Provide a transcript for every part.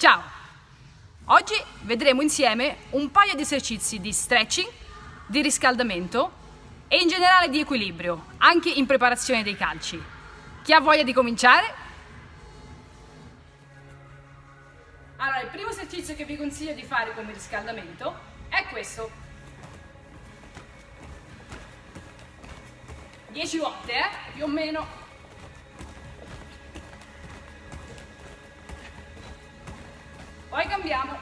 Ciao! Oggi vedremo insieme un paio di esercizi di stretching, di riscaldamento e in generale di equilibrio, anche in preparazione dei calci. Chi ha voglia di cominciare? Allora, il primo esercizio che vi consiglio di fare come riscaldamento è questo. 10 volte, eh? Più o meno Poi cambiamo.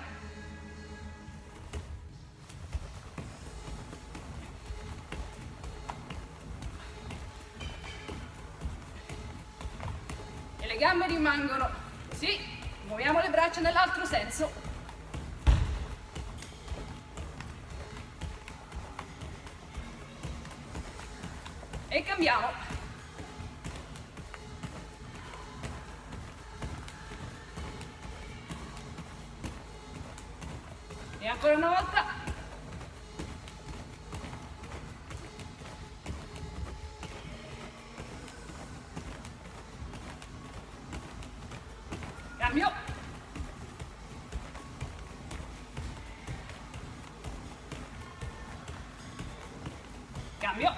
E le gambe rimangono così. Muoviamo le braccia nell'altro senso. E cambiamo. Ancora una volta. Cambio. Cambio.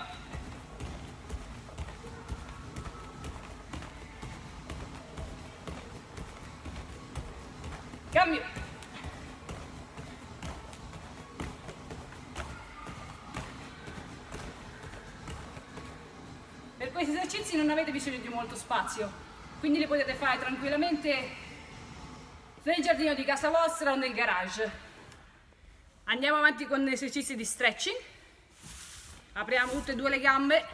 Cambio. Questi esercizi non avete bisogno di molto spazio, quindi li potete fare tranquillamente nel giardino di casa vostra o nel garage. Andiamo avanti con gli esercizi di stretching. Apriamo tutte e due le gambe.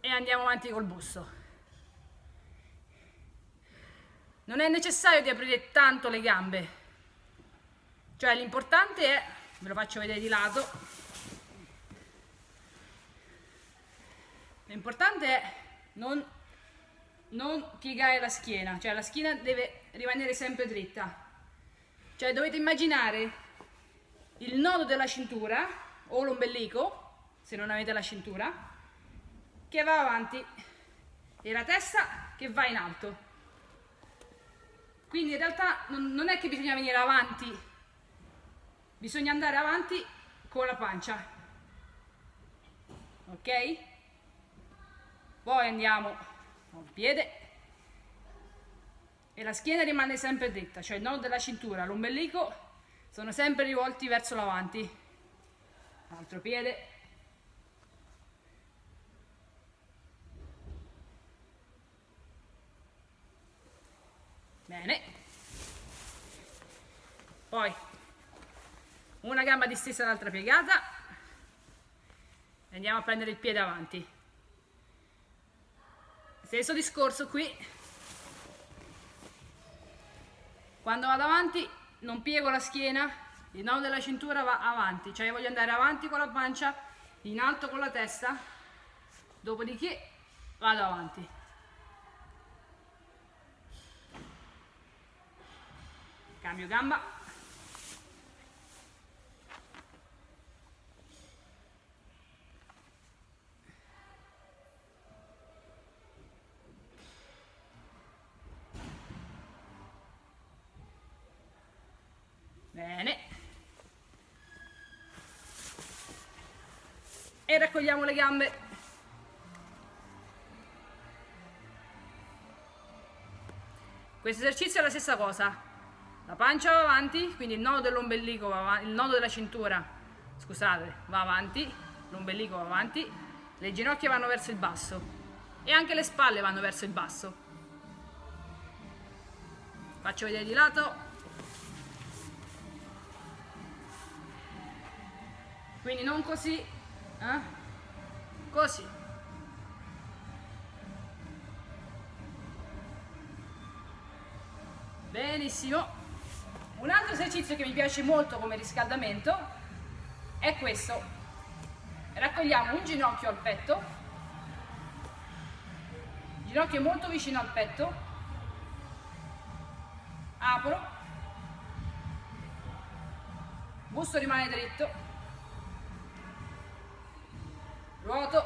E andiamo avanti col busto. Non è necessario di aprire tanto le gambe. Cioè l'importante è, ve lo faccio vedere di lato, L'importante è non, non piegare la schiena, cioè la schiena deve rimanere sempre dritta. Cioè dovete immaginare il nodo della cintura o l'ombelico, se non avete la cintura, che va avanti e la testa che va in alto. Quindi in realtà non, è che bisogna venire avanti, bisogna andare avanti con la pancia. Ok? Poi andiamo al piede e la schiena rimane sempre dritta, cioè il nodo della cintura, l'ombelico sono sempre rivolti verso l'avanti. Altro piede. Bene. Poi una gamba distesa l'altra piegata e andiamo a prendere il piede avanti. Stesso discorso qui. Quando vado avanti non piego la schiena, il nodo della cintura va avanti, cioè voglio andare avanti con la pancia, in alto con la testa, dopodiché vado avanti. Cambio gamba. Bene. E raccogliamo le gambe. Questo esercizio è la stessa cosa. La pancia va avanti, quindi il nodo dell'ombelico va avanti, il nodo della cintura, scusate, va avanti, l'ombelico va avanti, le ginocchia vanno verso il basso e anche le spalle vanno verso il basso. Faccio vedere di lato. quindi non così eh? così. Benissimo. Un altro esercizio che mi piace molto come riscaldamento è questo. Raccogliamo un ginocchio al petto. Ginocchio molto vicino al petto. Apro. Busto rimane dritto ruoto.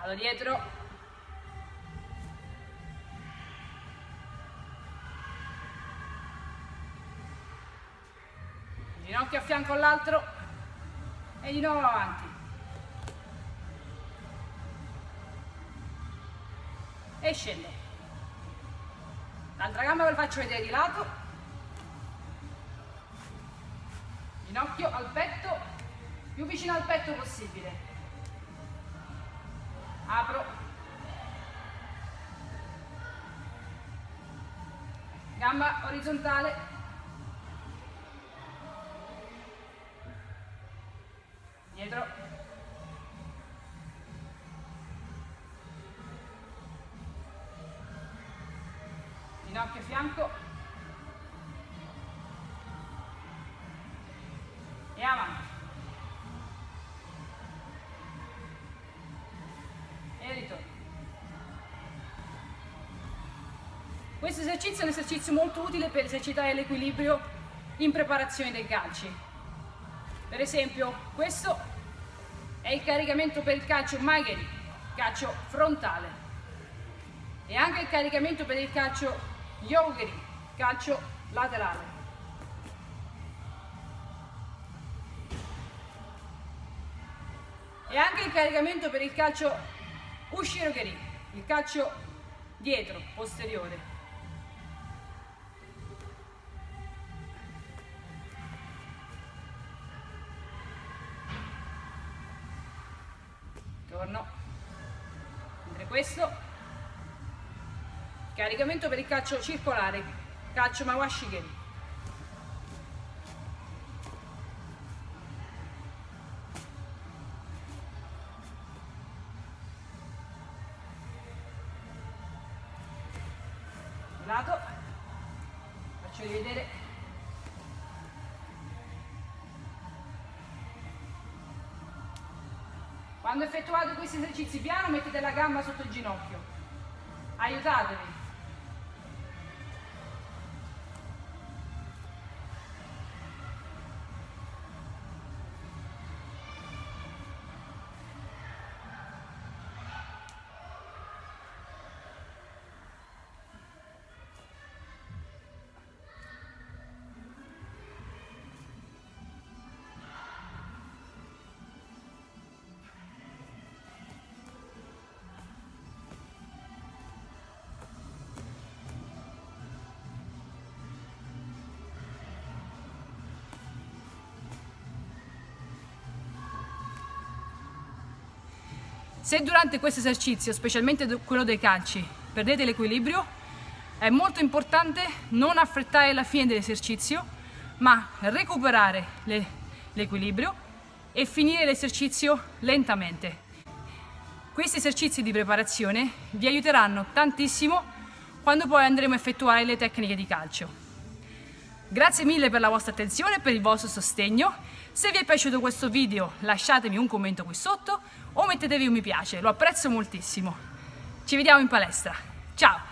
Vado dietro. Ginocchio a fianco all'altro. E di nuovo avanti. E scendo l'altra gamba ve la faccio vedere di lato ginocchio al petto più vicino al petto possibile. Apro. Gamba orizzontale. Dietro. Ginocchio fianco e avanti questo esercizio è un esercizio molto utile per esercitare l'equilibrio in preparazione dei calci per esempio, questo è il caricamento per il calcio Magheri, calcio frontale. E anche il caricamento per il calcio Yogeri, calcio laterale. E anche il caricamento per il calcio Ushirogeri, il calcio dietro, posteriore. torno mentre questo caricamento per il calcio circolare calcio Mawashigeri lato faccio rivedere Quando effettuate questi esercizi piano mettete la gamba sotto il ginocchio. Aiutatevi. Se durante questo esercizio, specialmente quello dei calci, perdete l'equilibrio, è molto importante non affrettare la fine dell'esercizio, ma recuperare l'equilibrio e finire l'esercizio lentamente. Questi esercizi di preparazione vi aiuteranno tantissimo quando poi andremo a effettuare le tecniche di calcio. Grazie mille per la vostra attenzione e per il vostro sostegno. Se vi è piaciuto questo video lasciatemi un commento qui sotto o mettetevi un mi piace, lo apprezzo moltissimo. Ci vediamo in palestra. Ciao!